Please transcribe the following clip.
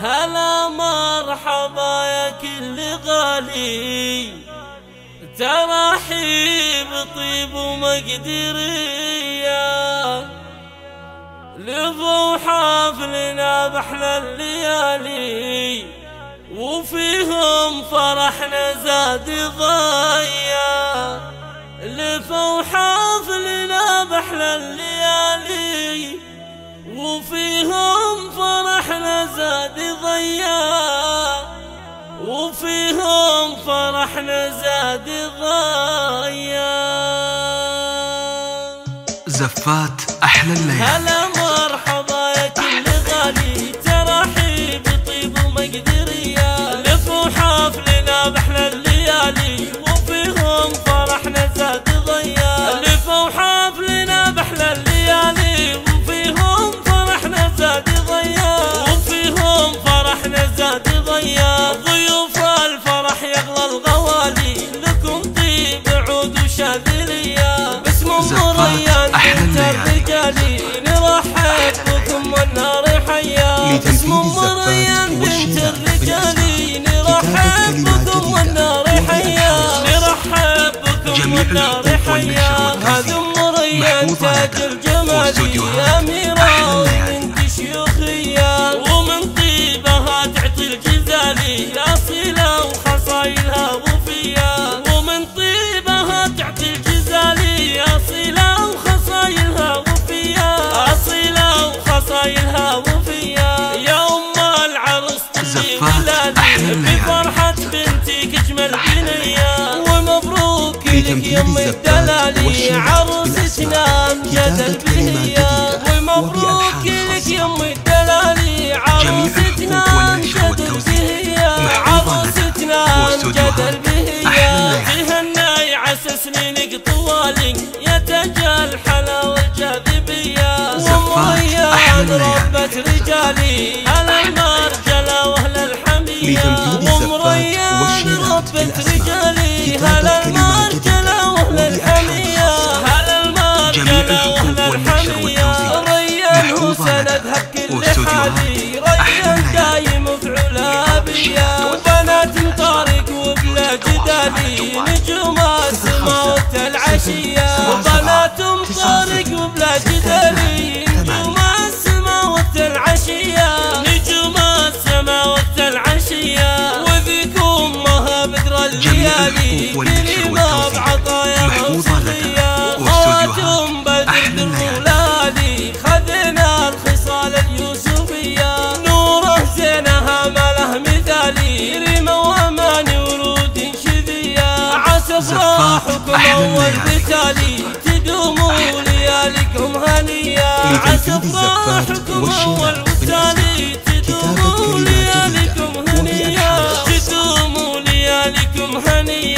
هلا مرحبا يا كل غالي. ترحيب طيب ومقدرية. لفوا حفلنا بأحلى الليالي. وفيهم فرحنا زاد ضيا لفوا حفلنا بأحلى الليالي. وفيهم زاد ضيا زفات أحلى الليالي هلا مرحبا يا كل غالي. ترحيب طيب ومقدرية لفوا حفلنا بأحلى الليالي. وفيهم فرحنا زاد ضيا لفوا حفلنا بأحلى الليالي. وفيهم فرحنا زاد ضيا وفيهم فرحنا زاد ضيا والنار حيا الزفات مريان بنت بالإسلام. نرحب بكم والنار حيا نرحب بكم والنار حيا هذا محفوظة تاج. الجمال واستوديوهات بفرحة بنتك أجمل بنية ومبروك لك يم الزفات الدلالي عروستنا. أمجد البهية ومبروك لك. يم الدلالي عروستنا أمجد البهية. عروستنا أمجد البهية. تهنى عسى سنينك طوالي يا تاج الحلا والجاذبية الليالي. ربة رجالي بالأسماء. رجالي هلا المرجلة وبألحان الحمية. هلا المرجلة والنشر الحمية لك. سندها بكل واستوديوهات حالي جميع الحقوق والتوزيع بعطاياها محفوظة لك. وصفية واستوديوهات أحلى الليالي. خذنا الخصال اليوسفية. نوره زينها ما له مثالي. ريمة وأماني ورود شذية. عسى أحلى أول. بتالي تدوموا لياليكم هنية. عسى والشيلات أول بتالي honey,